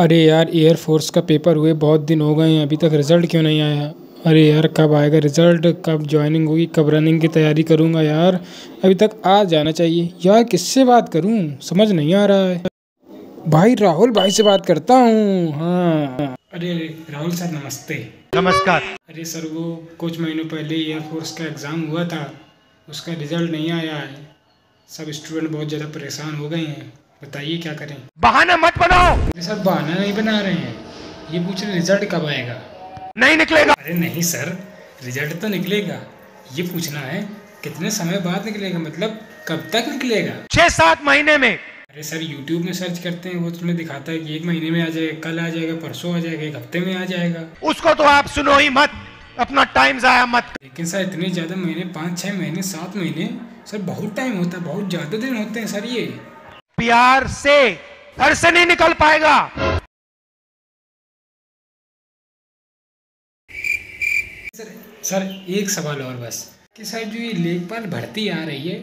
अरे यार एयरफोर्स का पेपर हुए बहुत दिन हो गए हैं अभी तक रिज़ल्ट क्यों नहीं आया? अरे यार कब आएगा रिज़ल्ट कब ज्वाइनिंग होगी? कब रनिंग की तैयारी करूँगा यार? अभी तक आ जाना चाहिए। यार किससे बात करूँ? समझ नहीं आ रहा है। भाई राहुल भाई से बात करता हूँ। हाँ। अरे अरे राहुल सर नमस्ते। नमस्कार। अरे सर वो कुछ महीनों पहले एयरफोर्स का एग्ज़ाम हुआ था। उसका रिज़ल्ट नहीं आया है। सब स्टूडेंट बहुत ज़्यादा परेशान हो गए हैं। बताइए क्या करें? बहाना मत बनाओ। अरे सर बहाना नहीं बना रहे हैं। ये पूछ रहे रिज़ल्ट कब आएगा? नहीं निकलेगा। अरे नहीं सर रिज़ल्ट तो निकलेगा। ये पूछना है कितने समय बाद निकलेगा? मतलब कब तक निकलेगा? छह सात महीने में। अरे सर यूट्यूब में सर्च करते हैं वो तुम्हें दिखाता है कि एक महीने में आ जाएगा कल आ जाएगा परसों आ जाएगा एक हफ़्ते में आ जाएगा। उसको तो आप सुनो ही मत अपना टाइम जाया मत। लेकिन सर इतने ज़्यादा महीने पाँच छः महीने सात महीने सर बहुत टाइम होता है बहुत ज़्यादा दिन होते हैं सर ये। प्यार से घर से नहीं निकल पाएगा। सर सर, एक सवाल और बस। कि सर, जो ये लेखपाल भर्ती आ रही है